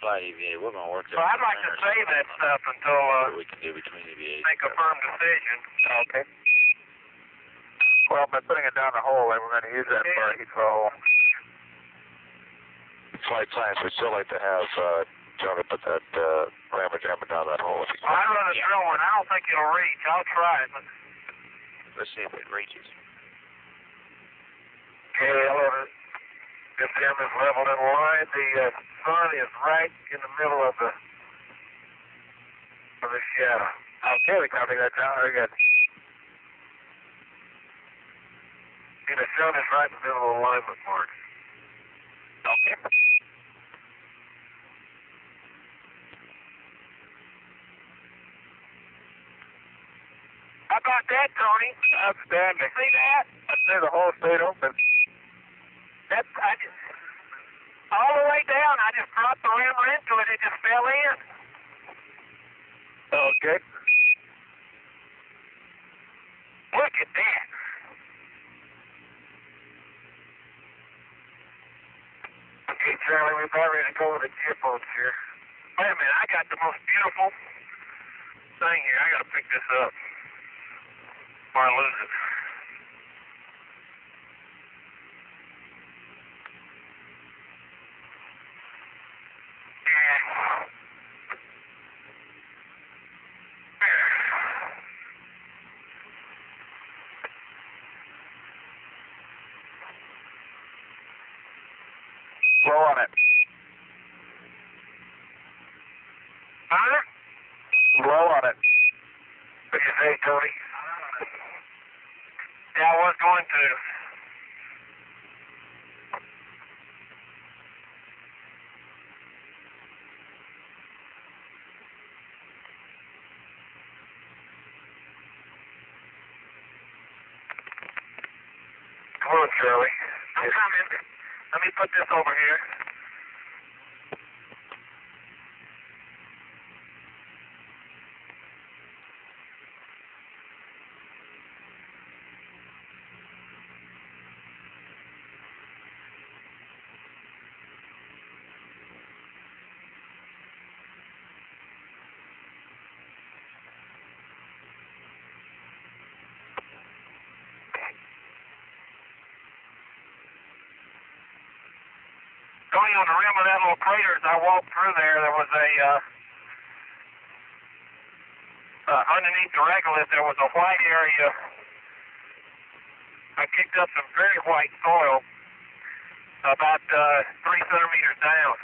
flight EVA. We're gonna work. So I'd like to save that stuff until uh, What we can do between EVA. make a firm decision. Okay. Well, by putting it down the hole, then we're going to use that for a heat hole. Flight science, we'd still like to have uh, Jonah put that uh, rammer jammer down that hole if he Well, I'd run a Yeah. drill one. I don't think it'll reach. I'll try it. But Let's see if it reaches. Okay, hello. This cam is leveled in line. The uh, sun is right in the middle of the of the shadow. Okay, we counting that down. Very good. And the sun is right in the middle of the alignment mark. okay. How about that, Tony? Outstanding. See that? I say the hole stayed open. That I just all the way down. I just dropped the rammer into it. It just fell in. Okay. Look at that. Okay, Charlie, we're about ready to go with the gearbox here. Wait a minute. I got the most beautiful thing here. I got to pick this up before I lose it. Yeah. Blow on it. Huh? Blow on it. What do you say, Tony? Yeah, I was going to. Come on, Charlie. Over here. Going on the rim of that little crater, as I walked through there, there was a, uh, uh, underneath the regolith, there was a white area. I kicked up some very white soil about, uh, three centimeters down.